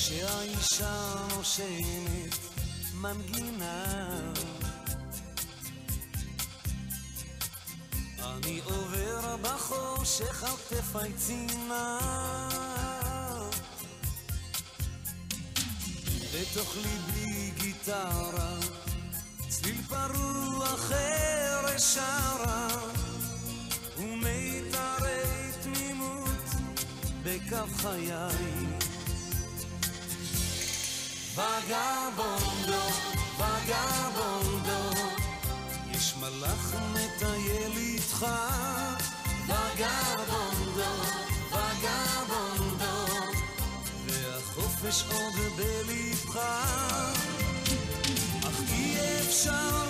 כשהאישה נושמת מנגינה. אני עובר בחושך על כתפי צינה בתוך ליבי גיטרה צליל פרוע חרש שרה ומיתרי תמימות בקו חיי וגבונדו, וגבונדו, יש מלאך מטייל איתך. וגבונדו, וגבונדו, והחופש עוד בלבך. אך אי אפשר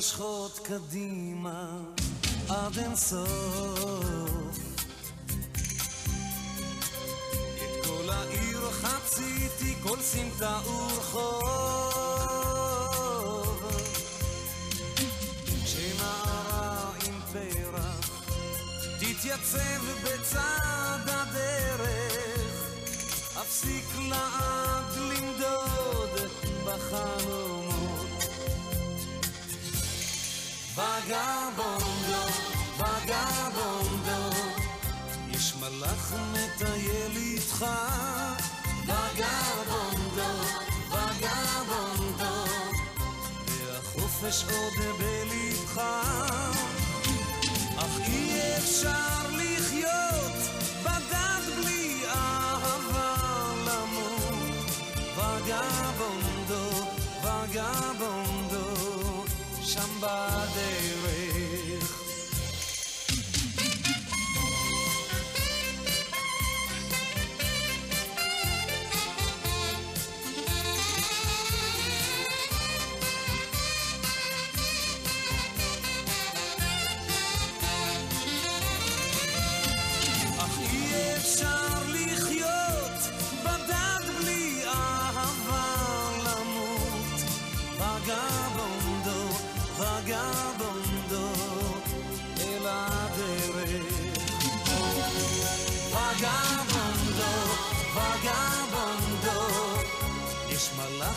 מושכות קדימה עד אין סוף. את כל העיר חציתי, כל סמטה ורחוב. כשנערה עם פרח תתייצב בצד הדרך, אפסיק לעד למדוד בחלומות. וגבונדו, וגבונדו, יש מלאך מטייל איתך. וגבונדו, וגבונדו, והחופש עוד בלבך. אך אי אפשר לחיות בדד בלי אהבה למות. וגבונדו, וגבונדו, Somebody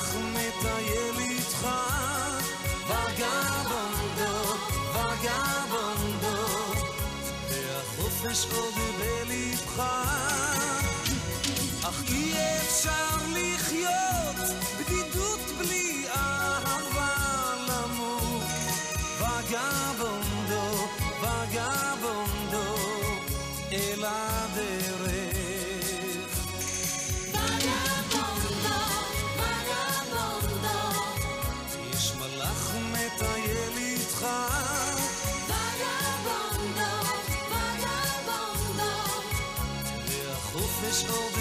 מלאך מטייל איתך. וגבונדו, וגבונדו, והחופש עוד בלבך. אך אי אפשר לחיות בדידות בלי אהבה למות. וגבונדו, וגבונדו, אל vagabundo. והחופש עוד בלבך.